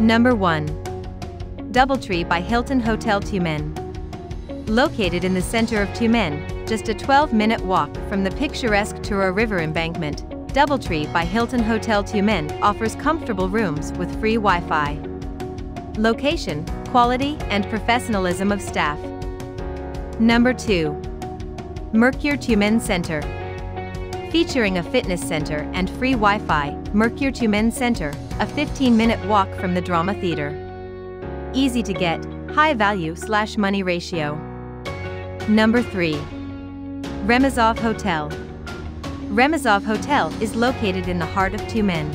Number 1. Doubletree by Hilton Hotel Tyumen. Located in the center of Tyumen, just a 12-minute walk from the picturesque Tura River embankment, Doubletree by Hilton Hotel Tyumen offers comfortable rooms with free Wi-Fi. Location, quality, and professionalism of staff. Number 2. Mercure Tyumen Center. Featuring a fitness center and free Wi-Fi, Mercure Tyumen Center, a 15-minute walk from the drama theater. Easy to get, high value slash money ratio. Number 3. Remezov Hotel. Remezov Hotel is located in the heart of Tyumen.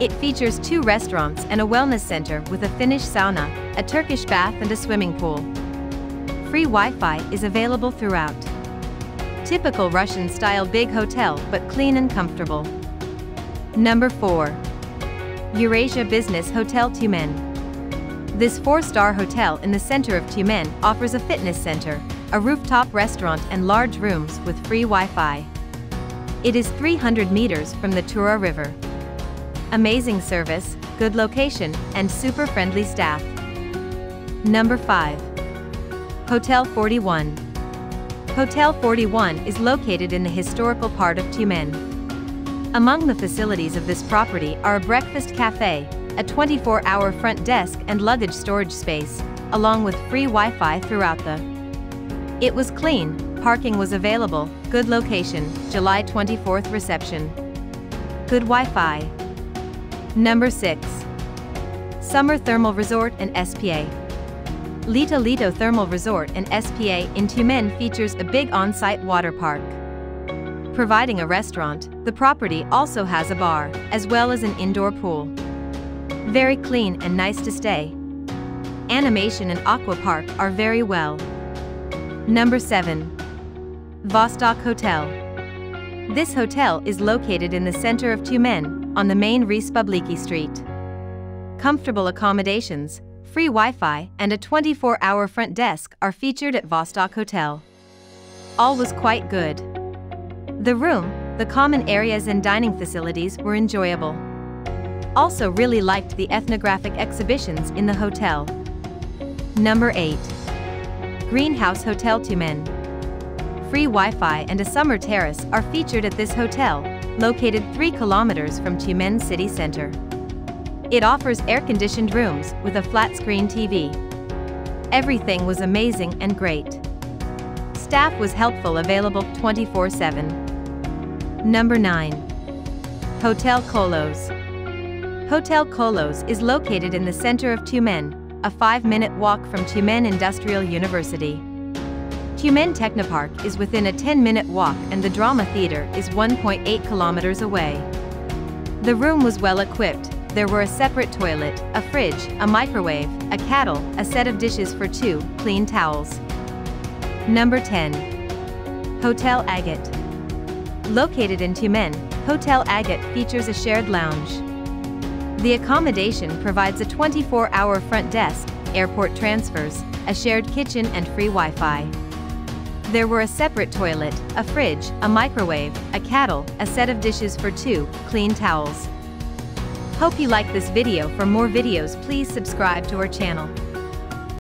It features two restaurants and a wellness center with a Finnish sauna, a Turkish bath and a swimming pool. Free Wi-Fi is available throughout. Typical Russian-style big hotel but clean and comfortable. Number 4. Eurasia Business Hotel Tyumen. This four-star hotel in the center of Tyumen offers a fitness center, a rooftop restaurant and large rooms with free Wi-Fi. It is 300 meters from the Tura River. Amazing service, good location, and super friendly staff. Number 5. Hotel 41. Hotel 41 is located in the historical part of Tyumen. Among the facilities of this property are a breakfast cafe, a 24-hour front desk and luggage storage space, along with free Wi-Fi throughout the. It was clean, parking was available, good location, July 24th reception. Good Wi-Fi. Number 6. Summer Thermal Resort and SPA. Lito Lito Thermal Resort and SPA in Tyumen features a big on-site water park. Providing a restaurant, the property also has a bar, as well as an indoor pool. Very clean and nice to stay. Animation and aqua park are very well. Number 7. Vostok Hotel. This hotel is located in the center of Tyumen, on the main Respubliki Street. Comfortable accommodations, free Wi-Fi, and a 24-hour front desk are featured at Vostok Hotel. All was quite good. The room, the common areas and dining facilities were enjoyable. Also really liked the ethnographic exhibitions in the hotel. Number 8. Greenhouse Hotel Tyumen. Free Wi-Fi and a summer terrace are featured at this hotel, located 3 kilometers from Tyumen city center. It offers air-conditioned rooms with a flat-screen TV. Everything was amazing and great. Staff was helpful available 24-7. Number 9. Hotel Kolos. Hotel Kolos is located in the center of Tyumen, a 5-minute walk from Tyumen Industrial University. Tyumen Technopark is within a 10-minute walk and the drama theater is 1.8 kilometers away. The room was well equipped, there were a separate toilet, a fridge, a microwave, a kettle, a set of dishes for two, clean towels. Number 10. Hotel Agate. Located in Tyumen, Hotel Agate features a shared lounge. The accommodation provides a 24-hour front desk, airport transfers, a shared kitchen and free Wi-Fi. There were a separate toilet, a fridge, a microwave, a kettle, a set of dishes for two, clean towels. Hope you like this video for more videos please subscribe to our channel.